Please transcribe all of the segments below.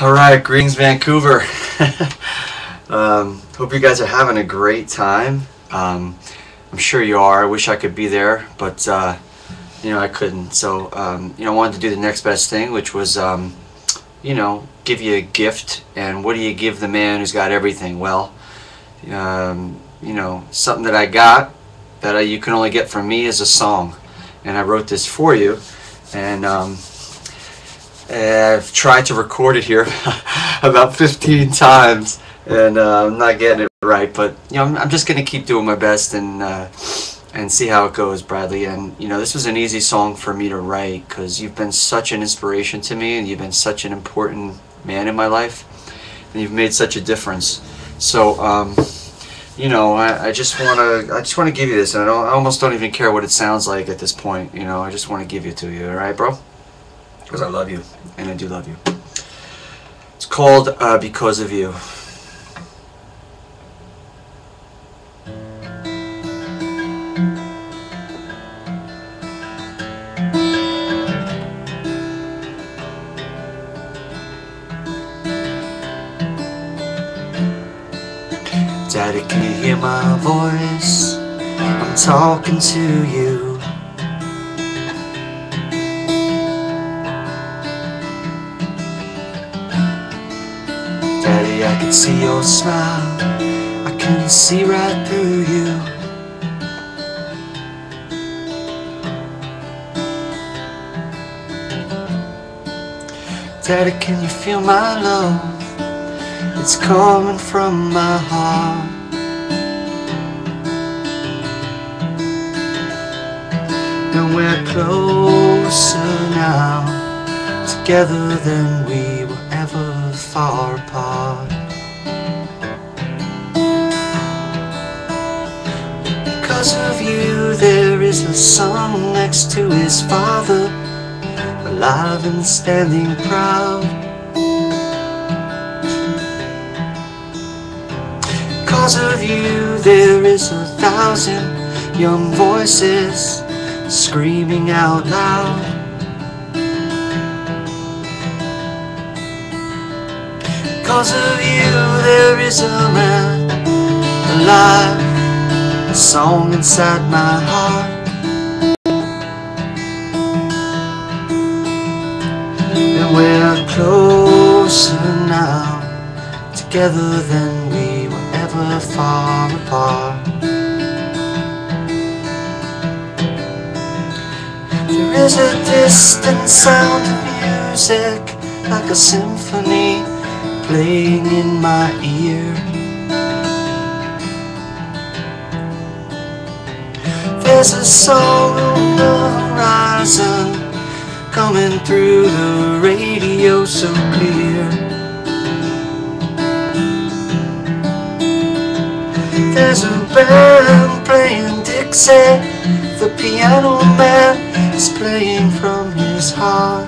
All right, greetings, Vancouver. um, hope you guys are having a great time. Um, I'm sure you are. I wish I could be there, but uh, you know I couldn't. So um, you know, I wanted to do the next best thing, which was um, you know give you a gift. And what do you give the man who's got everything? Well, um, you know something that I got that I, you can only get from me is a song, and I wrote this for you, and. Um, I've tried to record it here about 15 times, and uh, I'm not getting it right. But you know, I'm, I'm just gonna keep doing my best and uh, and see how it goes, Bradley. And you know, this was an easy song for me to write because you've been such an inspiration to me, and you've been such an important man in my life, and you've made such a difference. So. Um, you know, I, I just want to, I just want to give you this, and I, I almost don't even care what it sounds like at this point. You know, I just want to give it to you. All right, bro? Because I love you, and I do love you. It's called uh, Because of You. Daddy, can you hear my voice? I'm talking to you. I can see your smile. I can see right through you. Daddy, can you feel my love? It's coming from my heart. And we're closer now, together than we were ever far apart. Because of you, there is a son next to his father, alive and standing proud. Because of you, there is a thousand young voices screaming out loud. Because of you, there is a man alive, a song inside my heart. And we're closer now, together than we were ever far apart. There is a distant sound of music, like a symphony playing in my ear. There's a song on the horizon coming through the radio so clear. There's a band playing Dixie, the piano man is playing from his heart.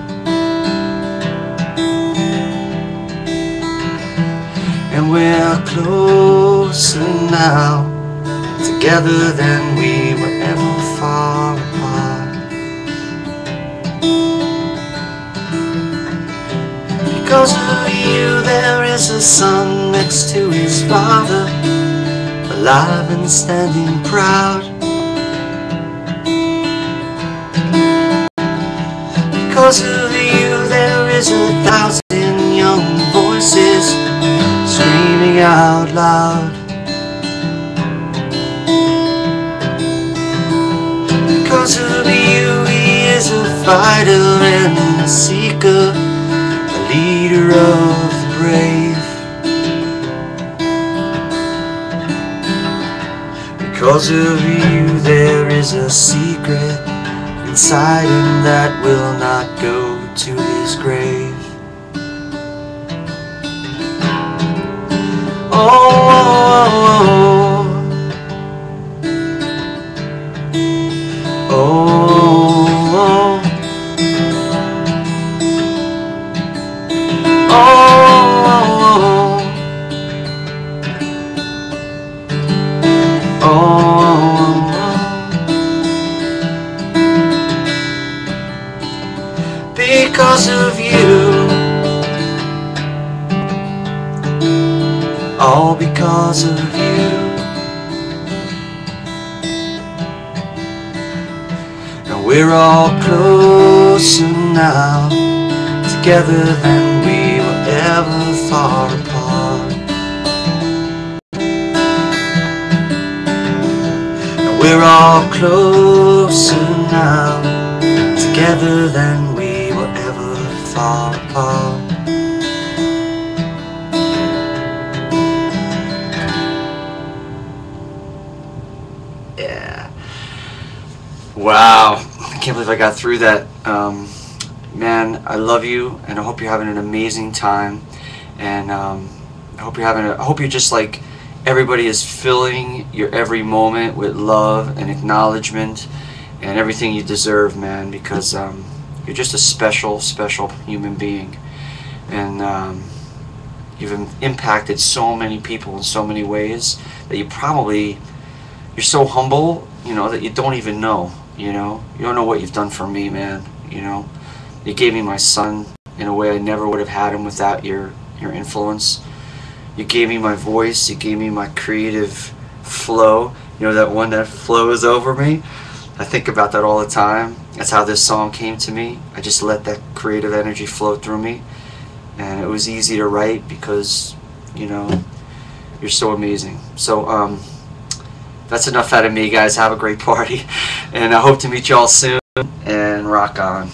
And we're closer now, together than we were ever far apart. Because of you, there is a son next to his father, alive and standing proud. Because of you, there is a thousand young voices screaming out loud. Fighter and a seeker, a leader of the brave. Because of you, there is a secret inside him that will not go to his grave. Oh, oh, oh, oh. oh you. And we're all closer now, together than we were ever far apart. And we're all closer now, together than we were ever far apart. Wow. I can't believe I got through that. Um, man, I love you, and I hope you're having an amazing time. And um, I hope you're having. A, I hope you're just like everybody is filling your every moment with love and acknowledgement and everything you deserve, man. Because um, you're just a special, special human being, and um, you've im- impacted so many people in so many ways that you probably you're so humble, you know, that you don't even know, you know. You don't know what you've done for me, man, you know. You gave me my son in a way I never would have had him without your your influence. You gave me my voice, you gave me my creative flow, you know that one that flows over me. I think about that all the time. That's how this song came to me. I just let that creative energy flow through me. And it was easy to write because, you know, you're so amazing. So um that's enough out of me, guys. Have a great party. And I hope to meet you all soon and rock on.